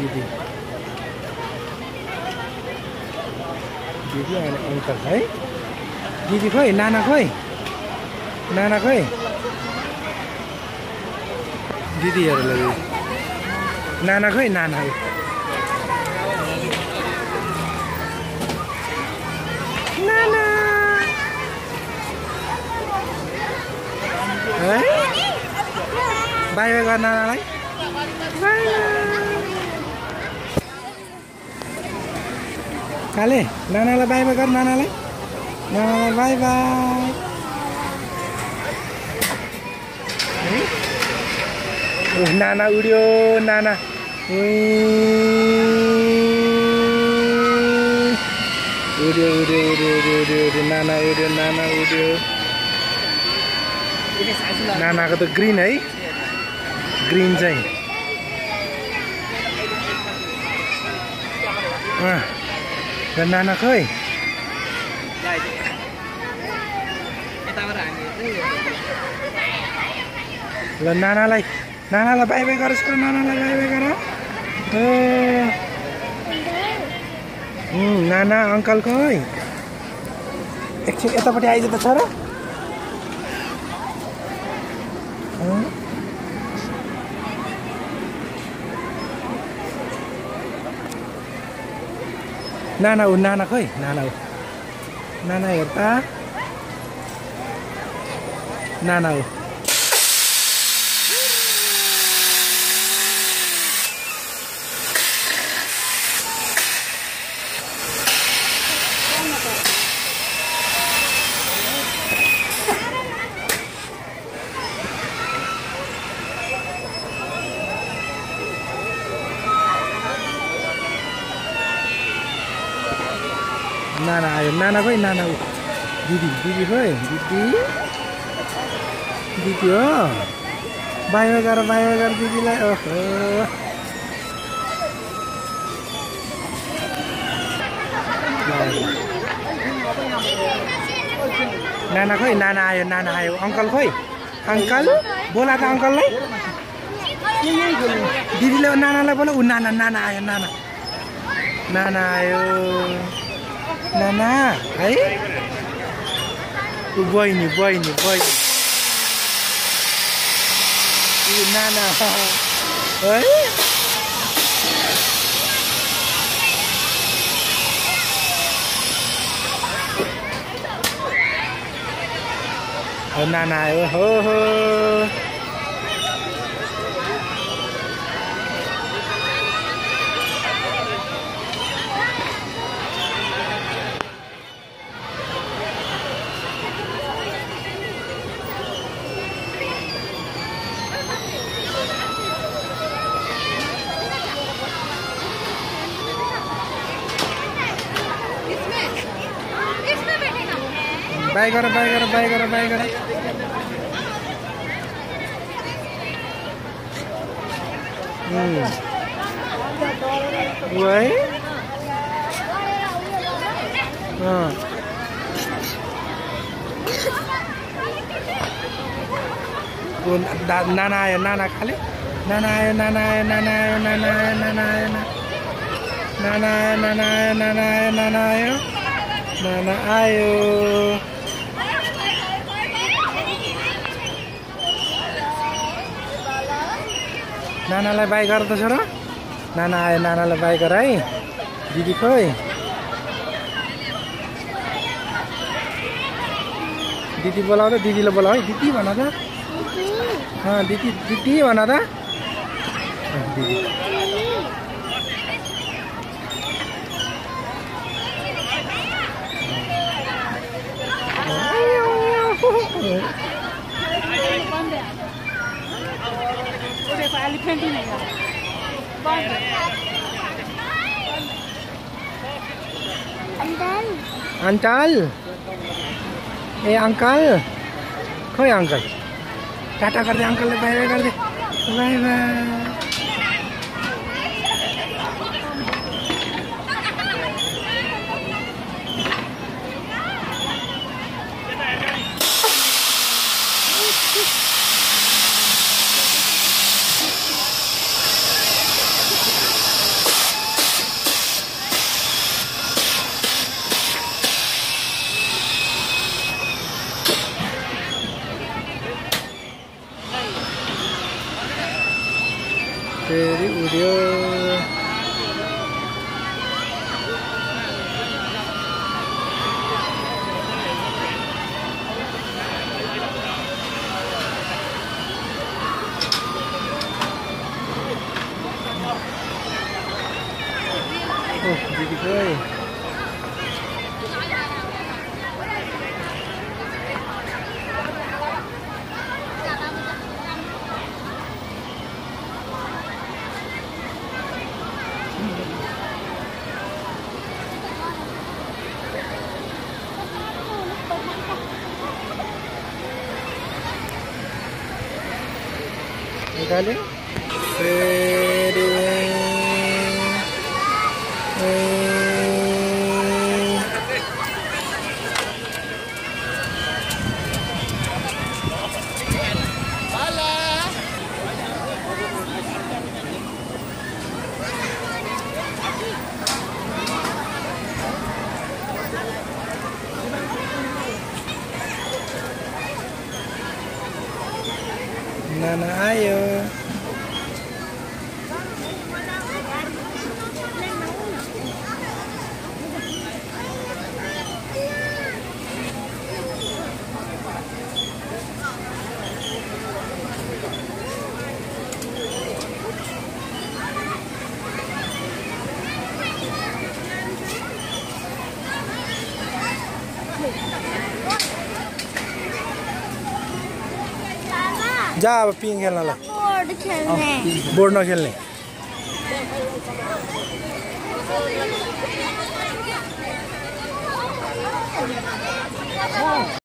दिदी। दिदी अनि अङ्कल है। दिदी खोइ नाना खोइ। नाना खोइ। दिदीहरूलाई नाना खोइ नाना नाना। है? बाई बाई गर काले नानालाई बाई बाई गर नानालाई। नानालाई बाई बाई? ओह, नाना उड्यो नाना। उड्यो उड्यो उड्यो उड्यो उड्यो उड्यो। नाना उड्यो नाना उड्यो। नानाको त ग्रिन है। ग्रिन चाहिँ। नाना खोइ ल नानालाई नानालाई बाई बाई गरोस् त नानालाई बाई बाई गर यतापट्टि आइज त छोरा नाना ऊ नाना खोइ नाना ऊ नाना हेर नाना आयो। नाना खोइ नाना दिदी दिदी खोइ दिदी। दिदी हो। बाहिर गएर बाहिर गएर दिदीलाई ओहो। नाना खोइ नाना आयो नाना आयो। अङ्कल खोइ अङ्कल बोला त अङ्कललाई। दिदीले नानालाई बोला। ऊ नाना नाना आयो नाना। नाना आयो। नाना है ऊ बहिनी बहिनी बहिनी ऊ नाना है हो नाना आयो हो हो इसमें बाई गर बाई गर बाई गर बाई गर है। नाना आयो नाना खाले। नाना आयो नाना आयो नाना आयो नाना आयो नाना नाना नाना नाना आयो। नानालाई बाई गर त छोरा। नाना आयो नानालाई बाई गर है। दिदी खोइ। दिदी बोलाउ त दिदीलाई बोलाऊ है। दिदी भन त। दिदी। दिदी भन त। दिदी। एलिफेंट ही नहीं है। अंकल? अङ्कल ए अङ्कल खोइ अङ्कल टाटा गरिदिए अङ्कलले बाई बाई गरिदिए बाई बाई फेरि उड्यो ओह Dale. जा अब पिङ खेल्नलाई बोर्ड खेल्ने बोर्ड नखेल्ने